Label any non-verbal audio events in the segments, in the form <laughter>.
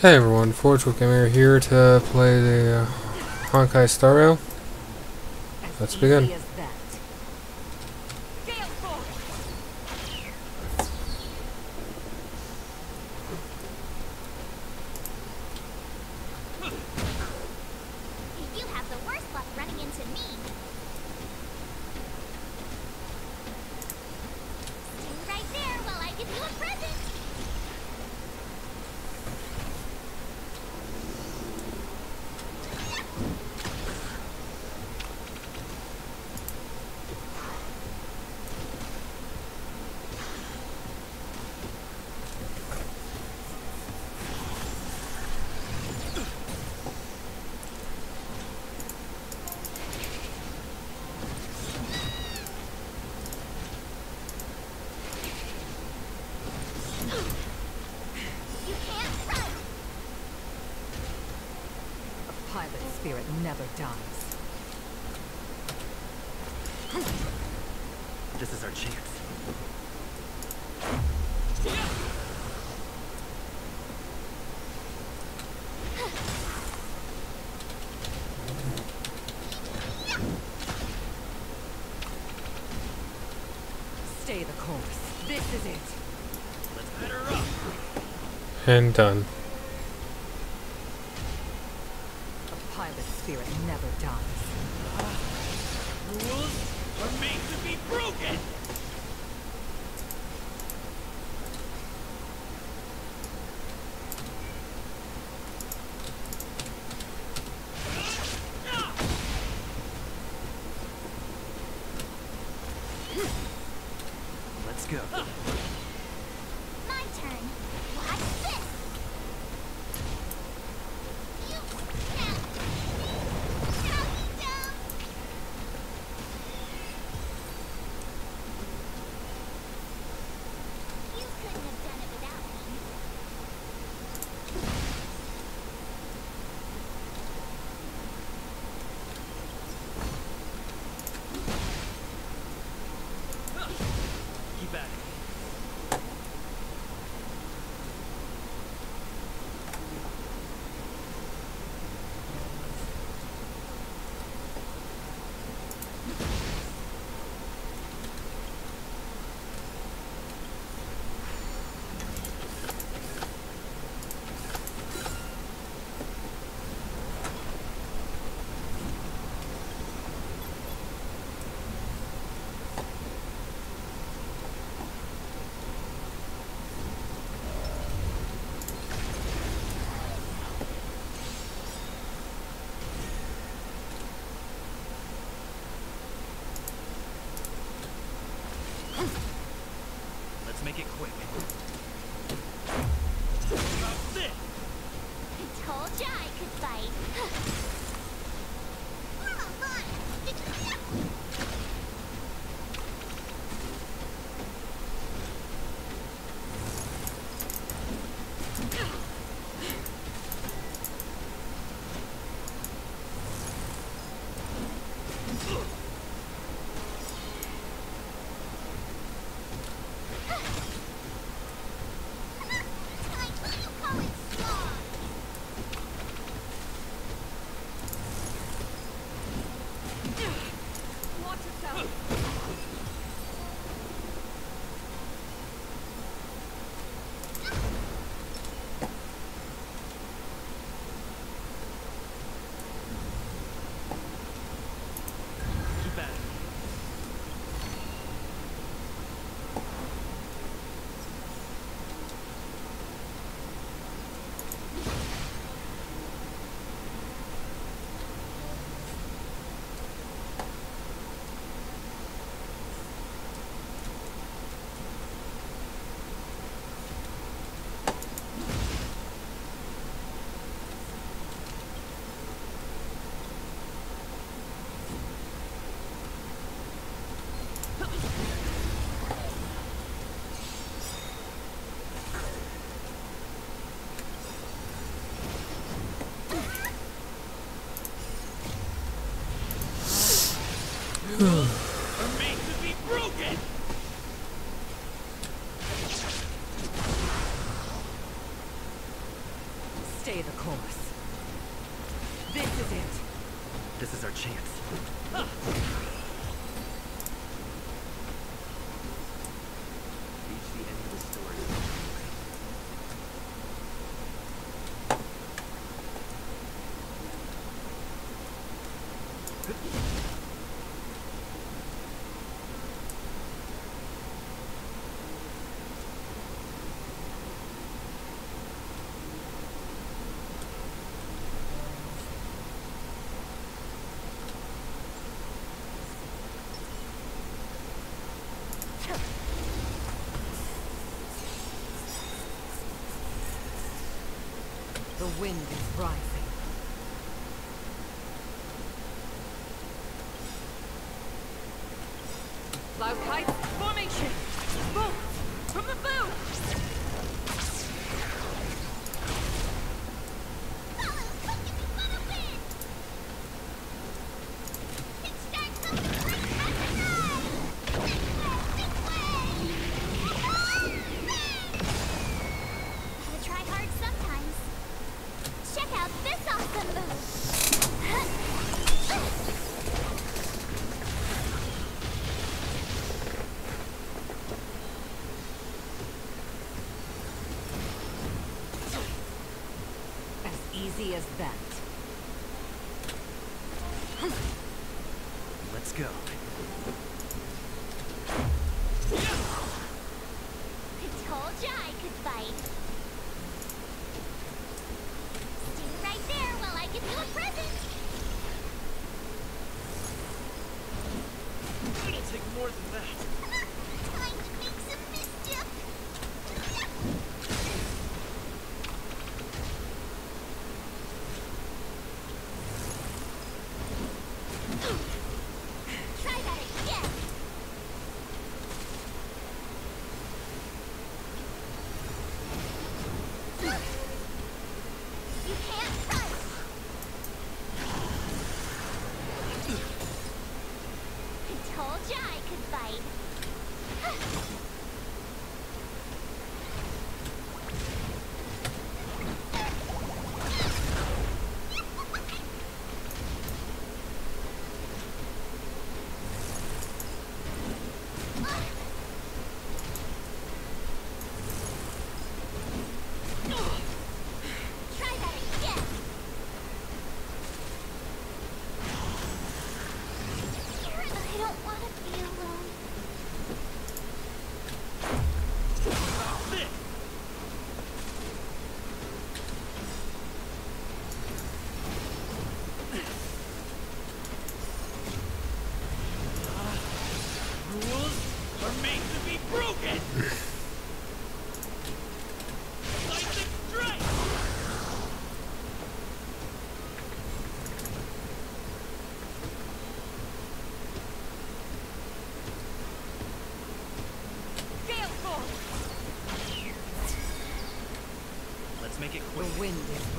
Hey everyone, Forge Gamer here to play the uh, Honkai Star Rail. Let's begin. Spirit never dies. This is our chance. Stay the course. This is it. Let's batter her up. And done. A pilot spirit never dies. Ah, rules are made to be broken. Let's Ugh. Wind is rising. ciudad.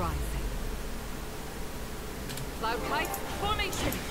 Rising. Cloud Knights, formation!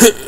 Yeah. <laughs>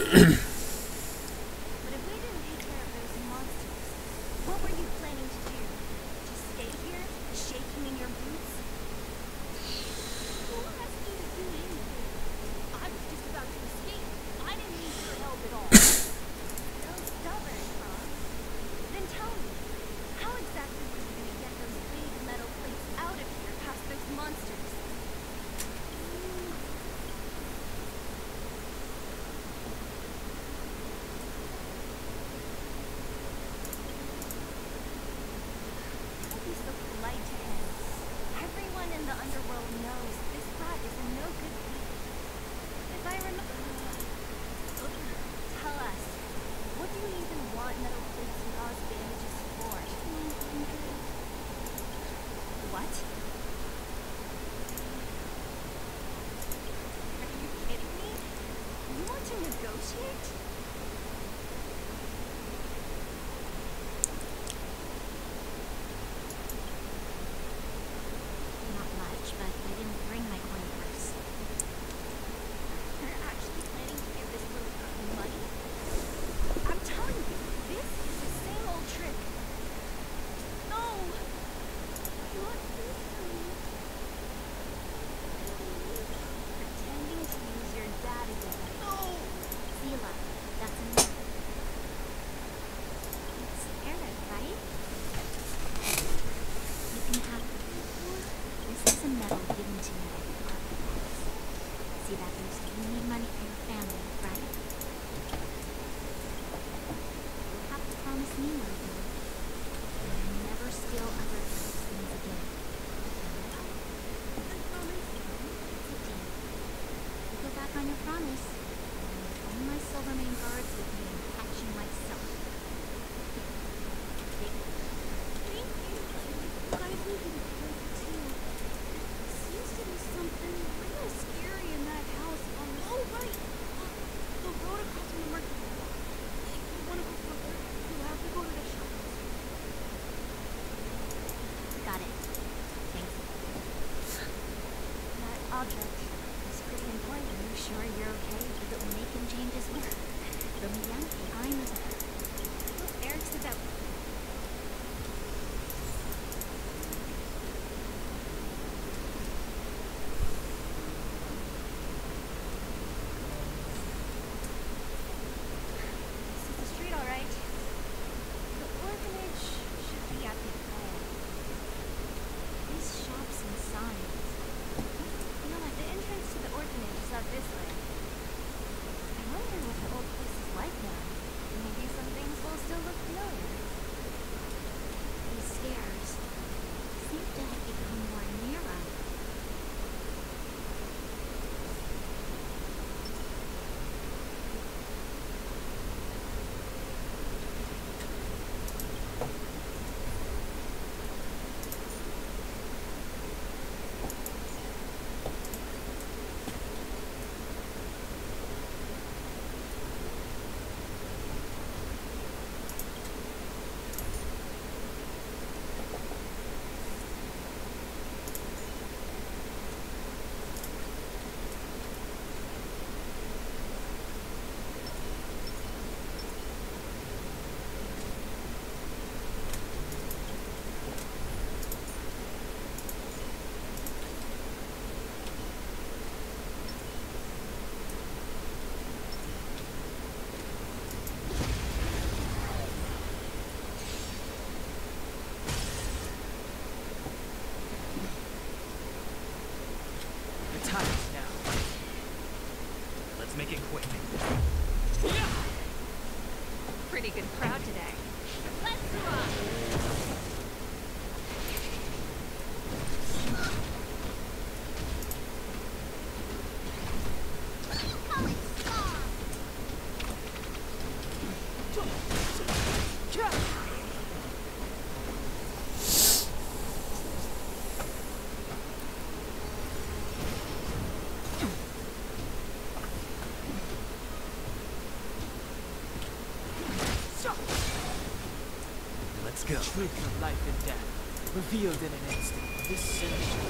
truth of life and death, revealed in an instant. This century.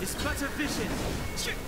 This better vision.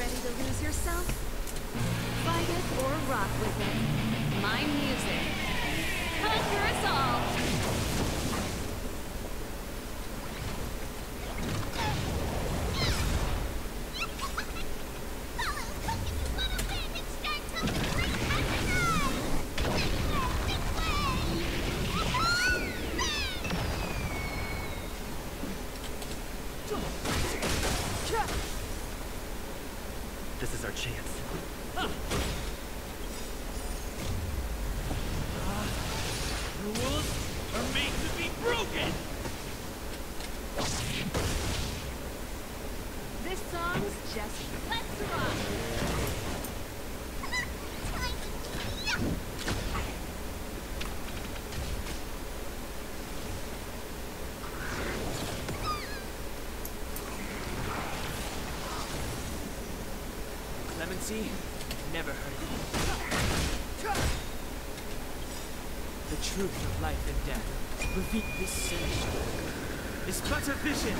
ready to lose yourself? Fight it or rock with it. My music. Conquer us all! Let's run! Clemency? Never heard of you. The truth of life and death. Repeat this solution. Is but a vision!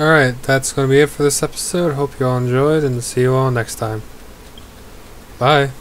Alright, that's going to be it for this episode. Hope you all enjoyed and see you all next time. Bye.